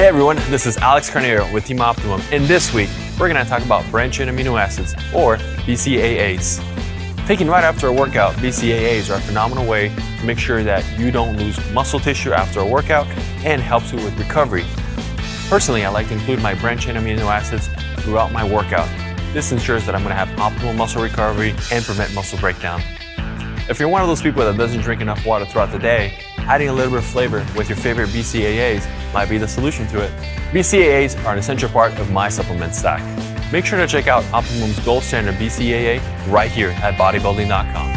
Hey everyone, this is Alex Carneiro with Team Optimum, and this week we're going to talk about branched chain amino acids, or BCAAs. Taken right after a workout, BCAAs are a phenomenal way to make sure that you don't lose muscle tissue after a workout and helps you with recovery. Personally, I like to include my branched chain amino acids throughout my workout. This ensures that I'm going to have optimal muscle recovery and prevent muscle breakdown. If you're one of those people that doesn't drink enough water throughout the day, adding a little bit of flavor with your favorite BCAAs might be the solution to it. BCAAs are an essential part of my supplement stack. Make sure to check out Optimum's gold standard BCAA right here at bodybuilding.com.